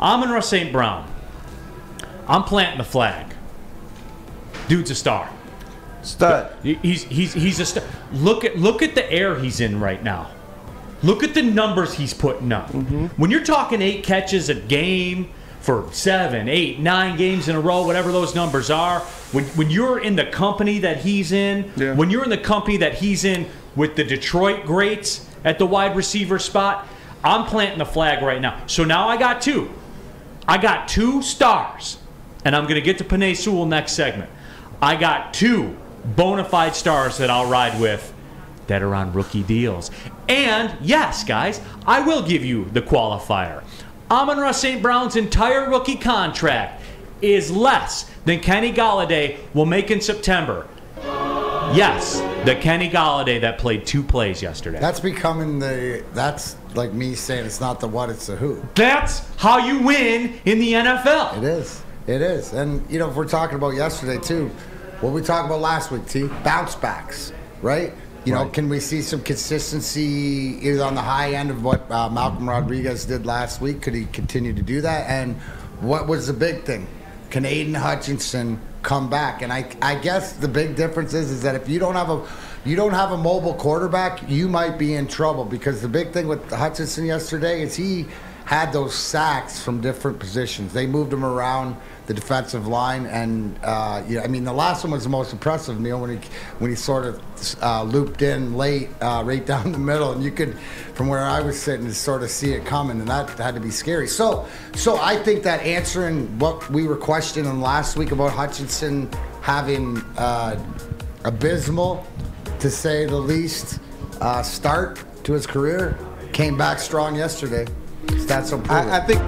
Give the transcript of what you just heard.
Amon St. Brown. I'm planting the flag. Dude's a star. Stud. He's he's he's a star. Look at look at the air he's in right now. Look at the numbers he's putting up. Mm-hmm. When you're talking eight catches a game for seven, eight, nine games in a row, whatever those numbers are, when when you're in the company that he's in, Yeah. when you're in the company that he's in with the Detroit greats at the wide receiver spot, I'm planting the flag right now. So now I got two. I got two stars, and I'm going to get to Penei Sewell next segment. I got two bona fide stars that I'll ride with that are on rookie deals. And yes, guys, I will give you the qualifier. Amon-Ra St. Brown's entire rookie contract is less than Kenny Golladay will make in September. Yes, the Kenny Golladay that played two plays yesterday. That's becoming the. That's like me saying it's not the what, it's the who. That's how you win in the NFL. It is. It is. And, you know, if we're talking about yesterday, too, what we talked about last week, T, bounce backs, right? You know, can we see some consistency either on the high end of what uh, Malcolm Rodriguez did last week? Could he continue to do that? And what was the big thing? Can Aidan Hutchinson come back? And I, I guess the big difference is, is that if you don't have a you don't have a mobile quarterback, you might be in trouble because the big thing with Hutchinson yesterday is he had those sacks from different positions. They moved him around the defensive line, and uh, yeah, I mean the last one was the most impressive, Neil, when he when he sort of uh, looped in late, uh, right down the middle, and you could, from where I was sitting, sort of see it coming, and that had to be scary. So, so I think that answering what we were questioning last week about Hutchinson having uh, abysmal, to say the least, uh, start to his career came back strong yesterday. Stats will prove. I, I think